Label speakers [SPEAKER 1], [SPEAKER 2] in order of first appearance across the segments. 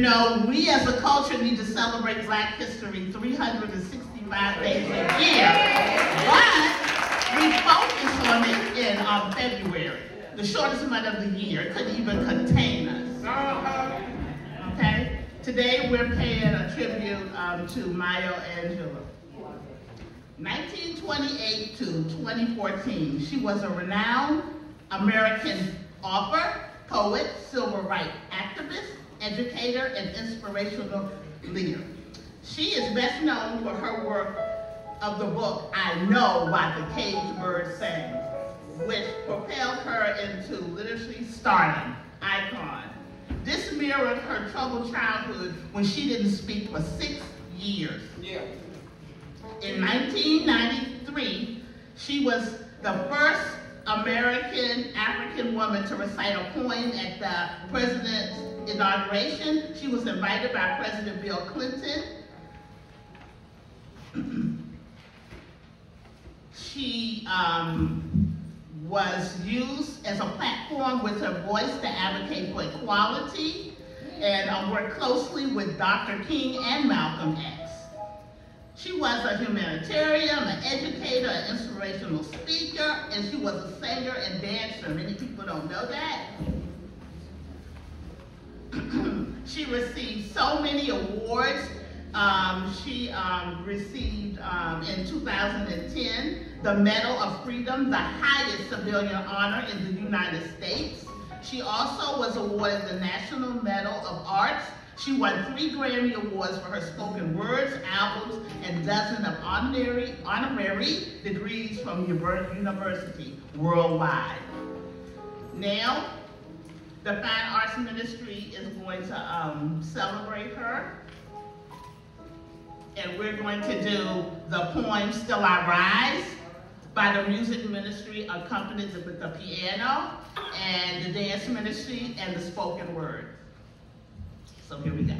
[SPEAKER 1] know, we as a culture need to celebrate Black History 365 days a year. But we focus on it in um, February, the shortest month of the year. It couldn't even contain us. Okay? Today we're paying a tribute um, to Maya Angelou. 1928 to 2014, she was a renowned American author, poet, civil rights activist, educator, and inspirational leader. She is best known for her work of the book, I Know Why the Caged Bird Sang, which propelled her into literary stardom, icon. This mirrored her troubled childhood when she didn't speak for six years.
[SPEAKER 2] Yeah.
[SPEAKER 1] In 1993, she was the first American African woman to recite a poem at the president's inauguration. She was invited by President Bill Clinton. she um, was used as a platform with her voice to advocate for equality and uh, worked closely with Dr. King and Malcolm X. She was a humanitarian, an educator, an inspirational speaker, and she was a singer and dancer. Many people don't know that. she received so many awards. Um, she um, received um, in 2010 the Medal of Freedom, the highest civilian honor in the United States. She also was awarded the National Medal of Arts she won three Grammy Awards for her spoken words, albums, and dozens of honorary, honorary degrees from university worldwide. Now, the Fine Arts Ministry is going to um, celebrate her. And we're going to do the poem Still I Rise by the music ministry accompanied with the piano and the dance ministry and the spoken word. So here we go.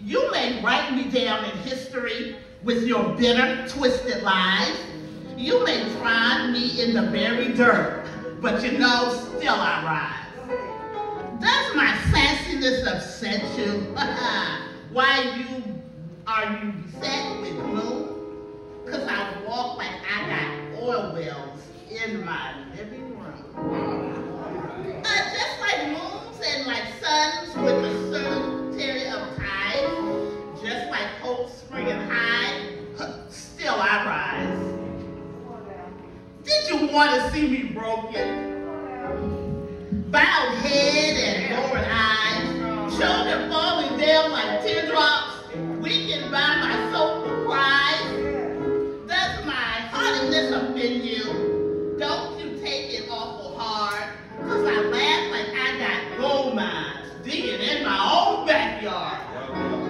[SPEAKER 1] You may write me down in history with your bitter, twisted lies. You may find me in the very dirt, but you know, still I rise. Does my sassiness upset you? Why you are you beset with gloom? Cause I walk like I got oil wells in my living room. Uh, just like moons and like suns with a certainty of time, just like hope springing high, still I rise. Want to see me broken? Bowed head and lowered eyes, children falling down like teardrops, weakened by my soulful cries. Does my haughtiness offend you? Don't you take it awful hard, cause I laugh like I got gold mines digging in my own backyard.